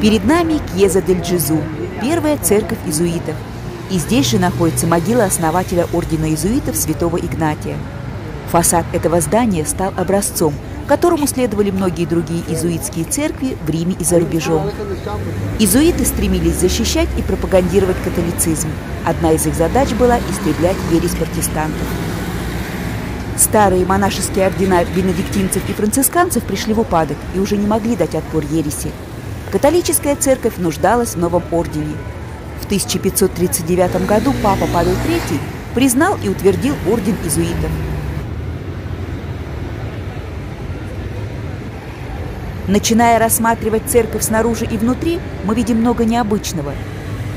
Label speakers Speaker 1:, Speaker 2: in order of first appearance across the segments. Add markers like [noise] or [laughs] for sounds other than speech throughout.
Speaker 1: Перед нами Кьеза дель Джизу, первая церковь иезуитов. И здесь же находится могила основателя ордена иезуитов святого Игнатия. Фасад этого здания стал образцом, которому следовали многие другие иезуитские церкви в Риме и за рубежом. Иезуиты стремились защищать и пропагандировать католицизм. Одна из их задач была истреблять ересь протестантов. Старые монашеские ордена бенедиктинцев и францисканцев пришли в упадок и уже не могли дать отпор ереси. Католическая церковь нуждалась в новом ордене. В 1539 году папа Павел III признал и утвердил орден иезуитов. Начиная рассматривать церковь снаружи и внутри, мы видим много необычного.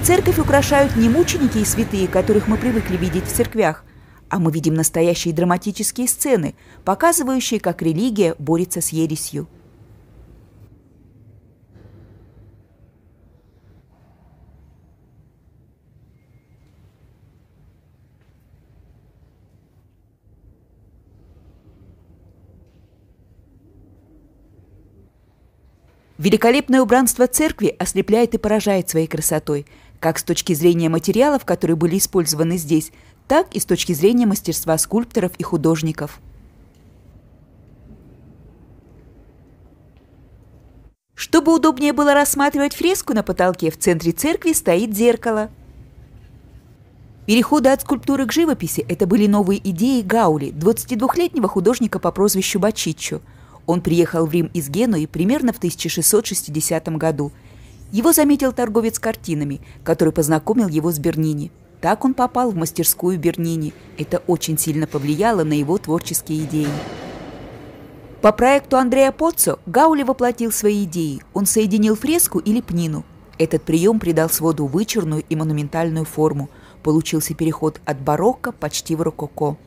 Speaker 1: Церковь украшают не мученики и святые, которых мы привыкли видеть в церквях, а мы видим настоящие драматические сцены, показывающие, как религия борется с ересью. Великолепное убранство церкви ослепляет и поражает своей красотой, как с точки зрения материалов, которые были использованы здесь, так и с точки зрения мастерства скульпторов и художников. Чтобы удобнее было рассматривать фреску на потолке, в центре церкви стоит зеркало. Переходы от скульптуры к живописи – это были новые идеи Гаули, 22-летнего художника по прозвищу Бачиччо – он приехал в Рим из Генуи примерно в 1660 году. Его заметил торговец картинами, который познакомил его с Бернини. Так он попал в мастерскую Бернини. Это очень сильно повлияло на его творческие идеи. По проекту Андреа Поццо Гаули воплотил свои идеи. Он соединил фреску и лепнину. Этот прием придал своду вычурную и монументальную форму. Получился переход от барокко почти в рококо.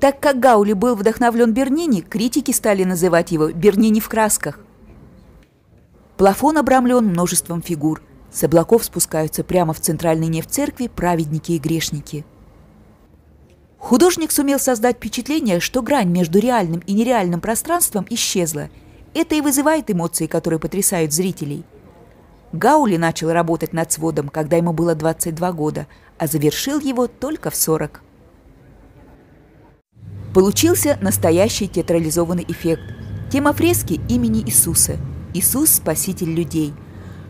Speaker 1: Так как Гаули был вдохновлен Бернини, критики стали называть его «Бернини в красках». Плафон обрамлен множеством фигур. С облаков спускаются прямо в центральный неф церкви праведники и грешники. Художник сумел создать впечатление, что грань между реальным и нереальным пространством исчезла. Это и вызывает эмоции, которые потрясают зрителей. Гаули начал работать над сводом, когда ему было 22 года, а завершил его только в 40. Получился настоящий театрализованный эффект. Тема фрески имени Иисуса. Иисус – Спаситель людей.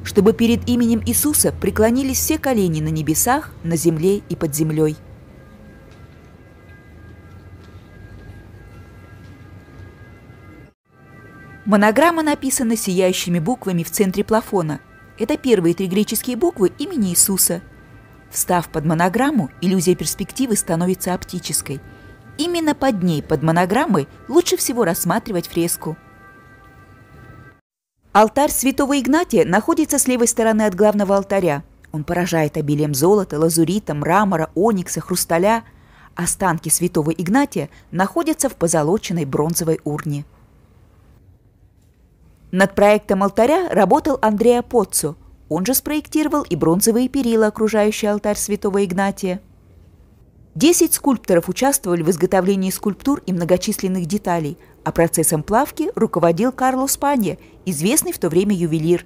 Speaker 1: Чтобы перед именем Иисуса преклонились все колени на небесах, на земле и под землей. Монограмма написана сияющими буквами в центре плафона. Это первые три греческие буквы имени Иисуса. Встав под монограмму, иллюзия перспективы становится оптической – Именно под ней, под монограммой, лучше всего рассматривать фреску. Алтарь святого Игнатия находится с левой стороны от главного алтаря. Он поражает обилием золота, лазурита, мрамора, оникса, хрусталя. Останки святого Игнатия находятся в позолоченной бронзовой урне. Над проектом алтаря работал Андреа Поццо. Он же спроектировал и бронзовые перила, окружающие алтарь святого Игнатия. Десять скульпторов участвовали в изготовлении скульптур и многочисленных деталей, а процессом плавки руководил Карло Спанья, известный в то время ювелир.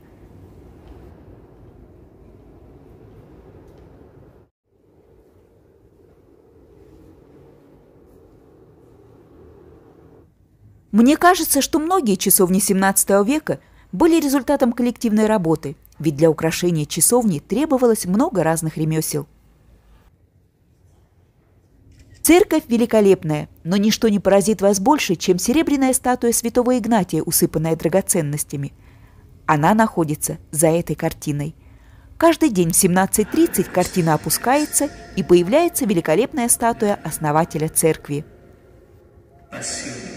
Speaker 1: Мне кажется, что многие часовни XVII века были результатом коллективной работы, ведь для украшения часовни требовалось много разных ремесел. Церковь великолепная, но ничто не поразит вас больше, чем серебряная статуя святого Игнатия, усыпанная драгоценностями. Она находится за этой картиной. Каждый день в 17.30 картина опускается, и появляется великолепная статуя основателя церкви. Nasconde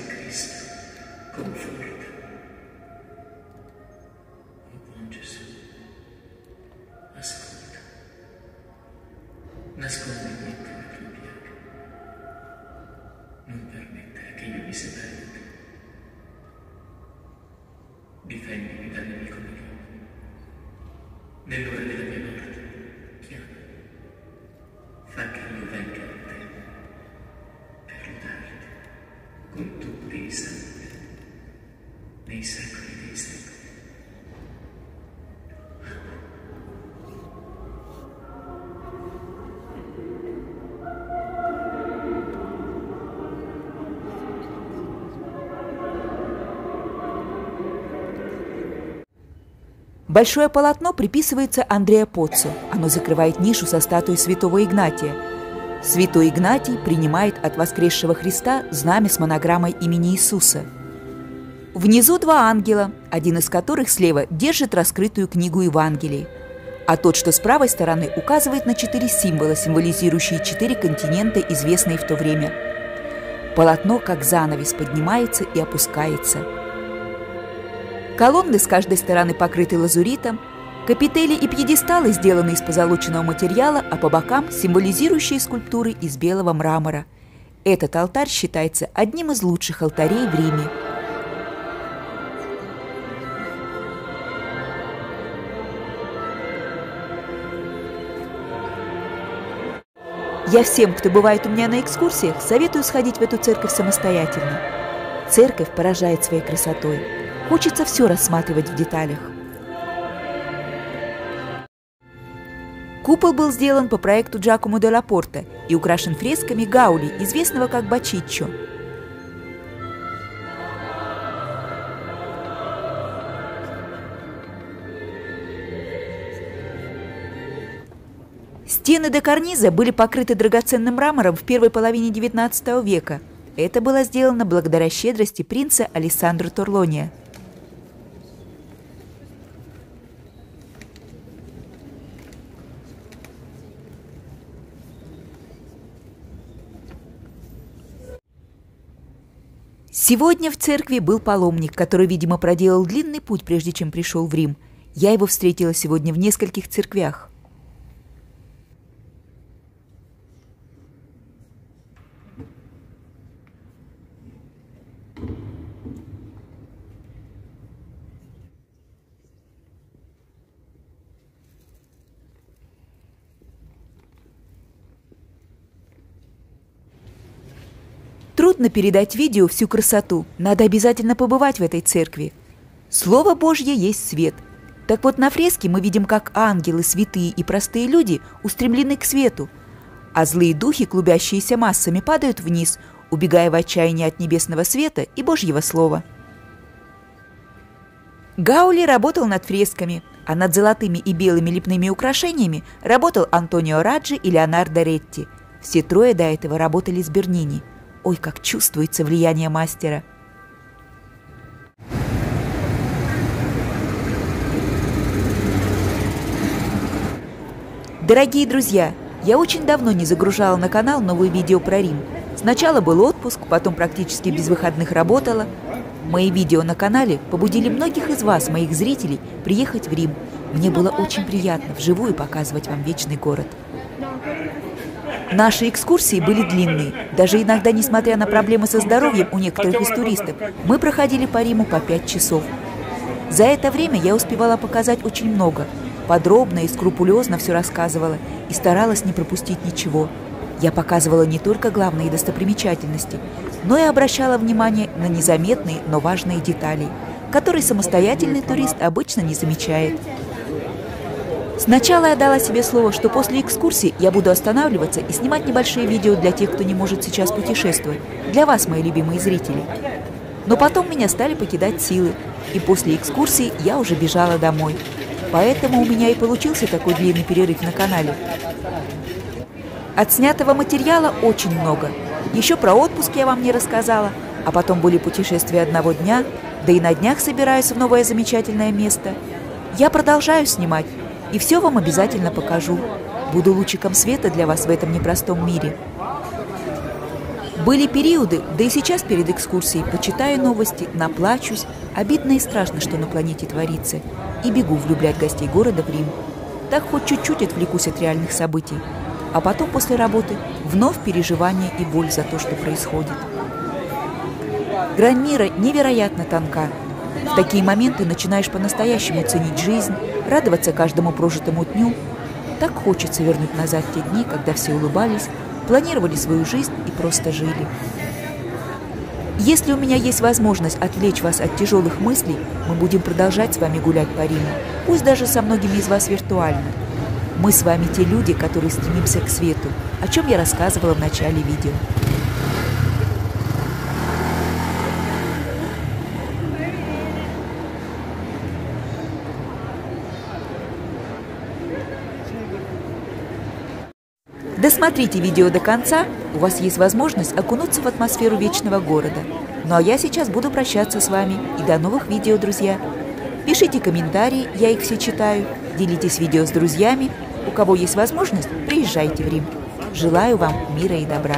Speaker 1: Большое полотно приписывается Андреа Поццо. Оно закрывает нишу со статуей святого Игнатия. Святой Игнатий принимает от воскресшего Христа знамя с монограммой имени Иисуса. Внизу два ангела, один из которых слева держит раскрытую книгу Евангелий, а тот, что с правой стороны, указывает на четыре символа, символизирующие четыре континента, известные в то время. Полотно, как занавес, поднимается и опускается – Колонны с каждой стороны покрыты лазуритом, капители и пьедесталы сделаны из позолоченного материала, а по бокам символизирующие скульптуры из белого мрамора. Этот алтарь считается одним из лучших алтарей в Риме. Я всем, кто бывает у меня на экскурсиях, советую сходить в эту церковь самостоятельно. Церковь поражает своей красотой. Хочется все рассматривать в деталях. Купол был сделан по проекту Джакомо де Лапорта и украшен фресками Гаули, известного как Бачиччо. Стены до карниза были покрыты драгоценным мрамором в первой половине XIX века. Это было сделано благодаря щедрости принца Алессандро Торлония. Сегодня в церкви был паломник, который, видимо, проделал длинный путь, прежде чем пришел в Рим. Я его встретила сегодня в нескольких церквях. Трудно передать видео всю красоту, надо обязательно побывать в этой церкви. Слово Божье есть свет. Так вот на фреске мы видим, как ангелы, святые и простые люди устремлены к свету, а злые духи, клубящиеся массами, падают вниз, убегая в отчаянии от небесного света и Божьего слова. Гаули работал над фресками, а над золотыми и белыми лепными украшениями работал Антонио Раджи и Леонардо Ретти. Все трое до этого работали с Бернини – Ой, как чувствуется влияние мастера. Дорогие друзья, я очень давно не загружала на канал новые видео про Рим. Сначала был отпуск, потом практически без выходных работала. Мои видео на канале побудили многих из вас, моих зрителей, приехать в Рим. Мне было очень приятно вживую показывать вам вечный город. Наши экскурсии были длинные. Даже иногда, несмотря на проблемы со здоровьем у некоторых из туристов, мы проходили по Риму по пять часов. За это время я успевала показать очень много. Подробно и скрупулезно все рассказывала и старалась не пропустить ничего. Я показывала не только главные достопримечательности, но и обращала внимание на незаметные, но важные детали, которые самостоятельный турист обычно не замечает. Сначала я дала себе слово, что после экскурсии я буду останавливаться и снимать небольшие видео для тех, кто не может сейчас путешествовать, для вас, мои любимые зрители. Но потом меня стали покидать силы, и после экскурсии я уже бежала домой. Поэтому у меня и получился такой длинный перерыв на канале. Отснятого материала очень много. Еще про отпуск я вам не рассказала, а потом были путешествия одного дня, да и на днях собираюсь в новое замечательное место. Я продолжаю снимать, и все вам обязательно покажу. Буду лучиком света для вас в этом непростом мире. Были периоды, да и сейчас перед экскурсией, почитаю новости, наплачусь, обидно и страшно, что на планете творится, и бегу влюблять гостей города в Рим. Так хоть чуть-чуть отвлекусь от реальных событий, а потом после работы вновь переживание и боль за то, что происходит. Грань мира невероятно тонка. В такие моменты начинаешь по-настоящему ценить жизнь, радоваться каждому прожитому дню. Так хочется вернуть назад те дни, когда все улыбались, планировали свою жизнь и просто жили. Если у меня есть возможность отвлечь вас от тяжелых мыслей, мы будем продолжать с вами гулять по Риму, пусть даже со многими из вас виртуально. Мы с вами те люди, которые стремимся к свету, о чем я рассказывала в начале видео. Досмотрите видео до конца, у вас есть возможность окунуться в атмосферу вечного города. Ну а я сейчас буду прощаться с вами. И до новых видео, друзья. Пишите комментарии, я их все читаю. Делитесь видео с друзьями. У кого есть возможность, приезжайте в Рим. Желаю вам мира и добра.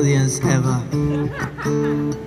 Speaker 2: Audience ever.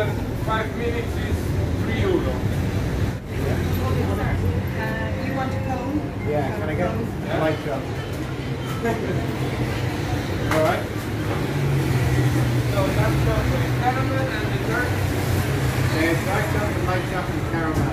Speaker 3: Another five minutes is three euro.
Speaker 4: Uh, you want a cone?
Speaker 3: Yeah, can I get a light [laughs] up? Alright. So that's chocolate caramel and dessert. And dark chocolate, light chocolate, caramel.